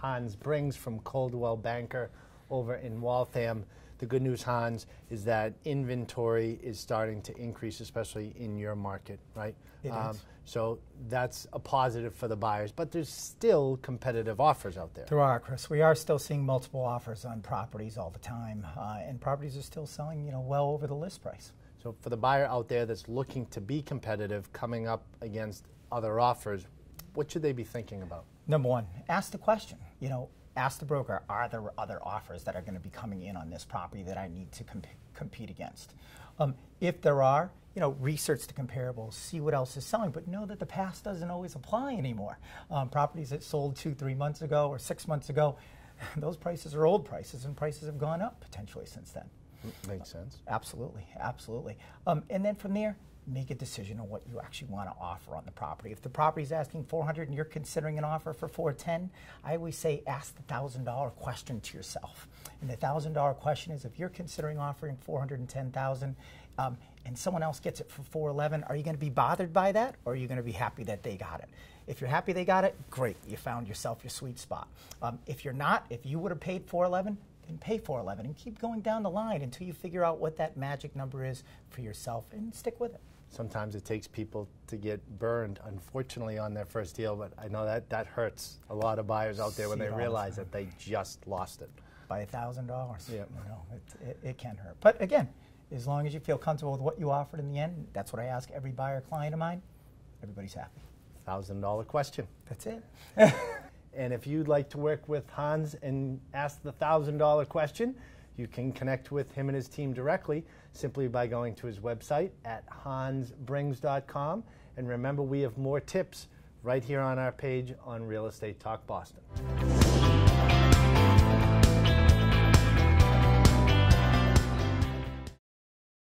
Hans Brings from Coldwell Banker over in Waltham. The good news, Hans, is that inventory is starting to increase, especially in your market, right? It is. So that's a positive for the buyers, but there's still competitive offers out there. There are, Chris. We are still seeing multiple offers on properties all the time, uh, and properties are still selling, you know, well over the list price. So for the buyer out there that's looking to be competitive, coming up against other offers, what should they be thinking about? Number one, ask the question. You know, ask the broker, are there other offers that are going to be coming in on this property that I need to comp- compete against? Um, if there are, you know, research the comparables, see what else is selling, but know that the past doesn't always apply anymore. Um, properties that sold two, three months ago or six months ago, those prices are old prices, and prices have gone up potentially since then. Makes sense. Absolutely, absolutely. Um, and then from there, make a decision on what you actually want to offer on the property. If the property is asking 400 and you're considering an offer for 410, I always say ask the thousand dollar question to yourself. And the thousand dollar question is if you're considering offering 410,000 um, and someone else gets it for 411, are you going to be bothered by that, or are you going to be happy that they got it? If you're happy they got it, great, you found yourself your sweet spot. Um, if you're not, if you would have paid 411, then pay 411 and keep going down the line until you figure out what that magic number is for yourself and stick with it. Sometimes it takes people to get burned, unfortunately, on their first deal, but I know that that hurts a lot of buyers out there when they it all the realize that they just lost it. by a thousand dollars. Yeah. You know, it, it, it can hurt. But again, as long as you feel comfortable with what you offered in the end, that's what I ask every buyer client of mine. Everybody's happy. Thousand dollar question. That's it. And if you'd like to work with Hans and ask the thousand dollar question, you can connect with him and his team directly simply by going to his website at hansbrings.com. And remember, we have more tips right here on our page on Real Estate Talk Boston.